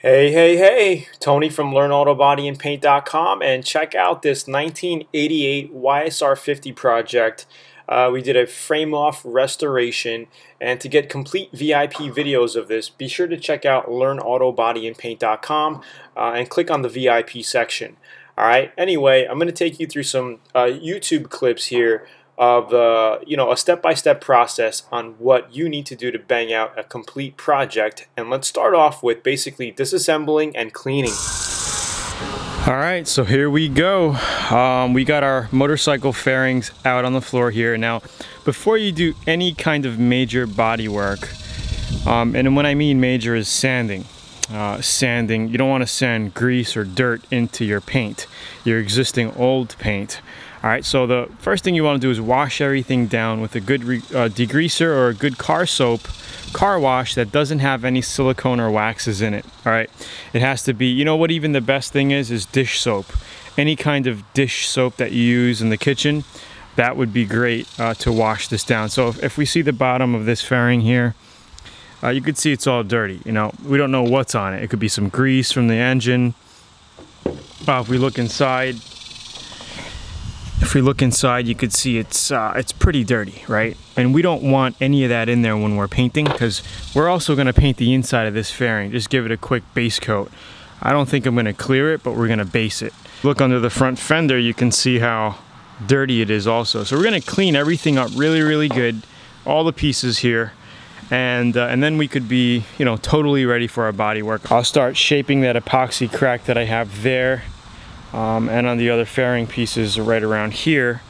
Hey, hey, hey, Tony from LearnAutoBodyAndPaint.com and check out this 1988 YSR 50 project. Uh, we did a frame off restoration and to get complete VIP videos of this, be sure to check out LearnAutoBodyAndPaint.com uh, and click on the VIP section. Alright, anyway, I'm going to take you through some uh, YouTube clips here of uh, you know a step-by-step process on what you need to do to bang out a complete project. And let's start off with basically disassembling and cleaning. All right so here we go. Um, we got our motorcycle fairings out on the floor here. Now before you do any kind of major body work um, and when I mean major is sanding uh, sanding you don't want to sand grease or dirt into your paint your existing old paint all right, so the first thing you want to do is wash everything down with a good uh, degreaser or a good car soap car wash that doesn't have any silicone or waxes in it. All right, it has to be, you know what even the best thing is, is dish soap. Any kind of dish soap that you use in the kitchen, that would be great uh, to wash this down. So if, if, we see the bottom of this fairing here, uh, you could see it's all dirty. You know, we don't know what's on it. It could be some grease from the engine. Uh, if we look inside, if we look inside you could see it's uh, it's pretty dirty right? And we don't want any of that in there when we're painting because we're also going to paint the inside of this fairing. Just give it a quick base coat. I don't think I'm going to clear it but we're going to base it. Look under the front fender you can see how dirty it is also. So we're going to clean everything up really really good all the pieces here and uh, and then we could be you know totally ready for our body work I'll start shaping that epoxy crack that I have there um, and on the other fairing pieces right around here.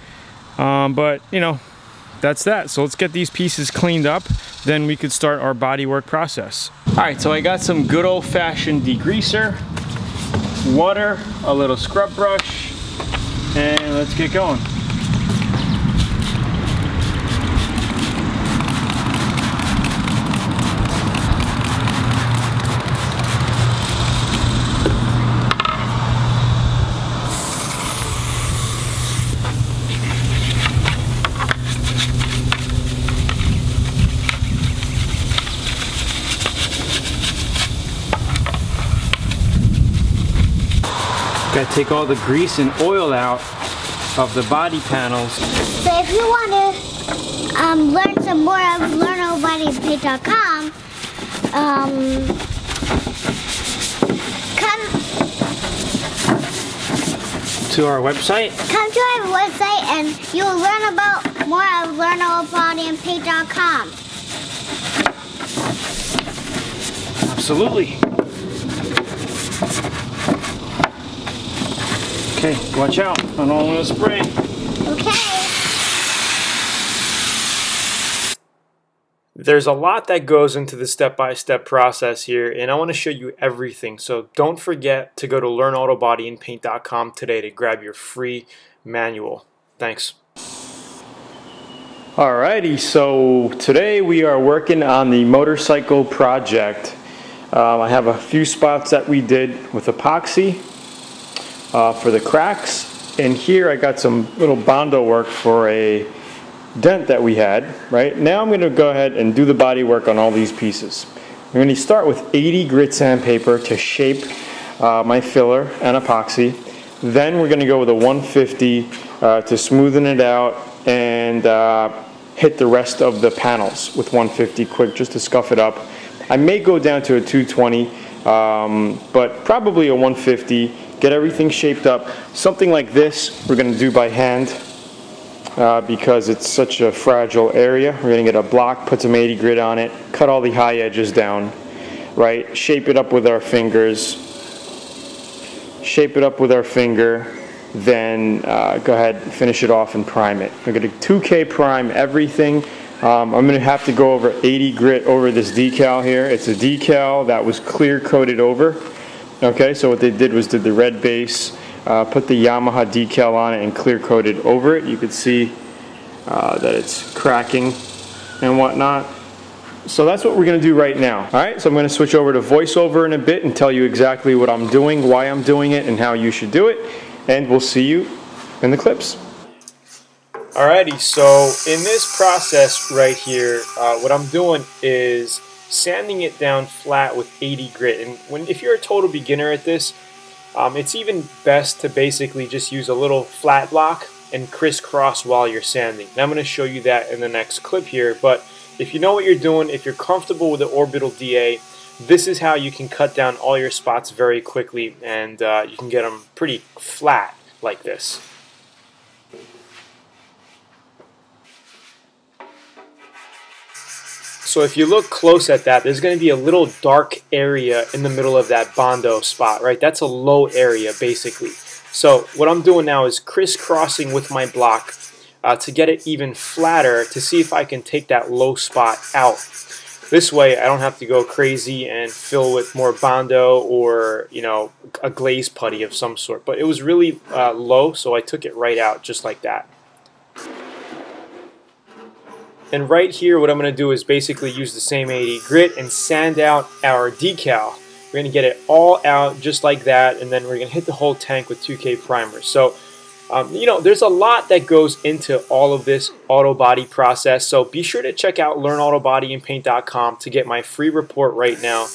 Um, but you know, that's that. So let's get these pieces cleaned up, then we could start our bodywork process. All right, so I got some good old fashioned degreaser, water, a little scrub brush, and let's get going. Gotta take all the grease and oil out of the body panels. So if you want to um, learn some more of learnobodypaint.com, um, come to our website. Come to our website and you'll learn about more of learnobodypaint.com. Absolutely. Okay, watch out. I don't want to spray. Okay. There's a lot that goes into the step-by-step -step process here, and I want to show you everything. So don't forget to go to learnautobodyandpaint.com today to grab your free manual. Thanks. Alrighty, so today we are working on the motorcycle project. Um, I have a few spots that we did with epoxy uh, for the cracks. And here I got some little Bondo work for a dent that we had, right? Now I'm gonna go ahead and do the body work on all these pieces. I'm gonna start with 80 grit sandpaper to shape uh, my filler and epoxy. Then we're gonna go with a 150 uh, to smoothen it out and uh, hit the rest of the panels with 150 quick just to scuff it up. I may go down to a 220, um, but probably a 150 get everything shaped up. Something like this we're going to do by hand uh, because it's such a fragile area. We're going to get a block, put some 80 grit on it, cut all the high edges down, right? Shape it up with our fingers, shape it up with our finger, then uh, go ahead finish it off and prime it. We're going to 2K prime everything. Um, I'm going to have to go over 80 grit over this decal here. It's a decal that was clear coated over. Okay, so what they did was did the red base, uh, put the Yamaha decal on it and clear coated over it. You could see uh, that it's cracking and whatnot. So that's what we're going to do right now. All right, so I'm going to switch over to voiceover in a bit and tell you exactly what I'm doing, why I'm doing it, and how you should do it. And we'll see you in the clips. Alrighty, so in this process right here, uh, what I'm doing is sanding it down flat with 80 grit. And when if you're a total beginner at this, um, it's even best to basically just use a little flat block and crisscross while you're sanding. And I'm going to show you that in the next clip here, but if you know what you're doing, if you're comfortable with the orbital DA, this is how you can cut down all your spots very quickly and uh, you can get them pretty flat like this. So if you look close at that, there's going to be a little dark area in the middle of that Bondo spot, right? That's a low area basically. So what I'm doing now is crisscrossing with my block uh, to get it even flatter to see if I can take that low spot out. This way I don't have to go crazy and fill with more Bondo or you know a glaze putty of some sort. But it was really uh, low so I took it right out just like that. And right here, what I'm going to do is basically use the same 80 grit and sand out our decal. We're going to get it all out just like that, and then we're going to hit the whole tank with 2K primer. So, um, you know, there's a lot that goes into all of this auto body process. So be sure to check out learnautobodyandpaint.com to get my free report right now.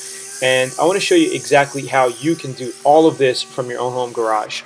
And I want to show you exactly how you can do all of this from your own home garage.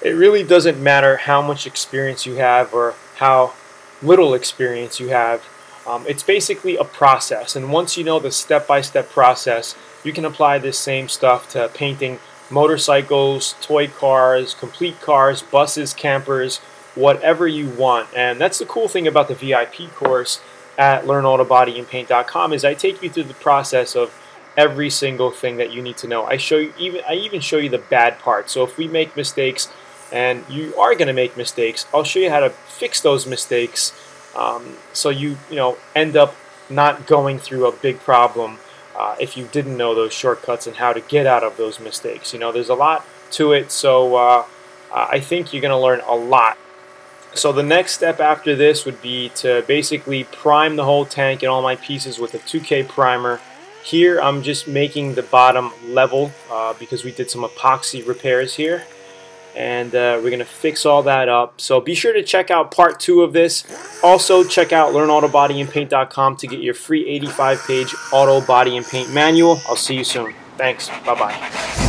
It really doesn't matter how much experience you have or how little experience you have. Um, it's basically a process, and once you know the step-by-step -step process, you can apply this same stuff to painting motorcycles, toy cars, complete cars, buses, campers, whatever you want. And that's the cool thing about the VIP course at learnautobodyandpaint.com is I take you through the process of every single thing that you need to know. I show you even I even show you the bad parts. So if we make mistakes, and you are going to make mistakes. I'll show you how to fix those mistakes um, so you you know end up not going through a big problem uh, if you didn't know those shortcuts and how to get out of those mistakes. You know, there's a lot to it, so uh, I think you're going to learn a lot. So the next step after this would be to basically prime the whole tank and all my pieces with a 2K primer. Here I'm just making the bottom level uh, because we did some epoxy repairs here and uh, we're going to fix all that up. So be sure to check out part two of this. Also, check out learnautobodyandpaint.com to get your free 85-page auto body and paint manual. I'll see you soon. Thanks. Bye-bye.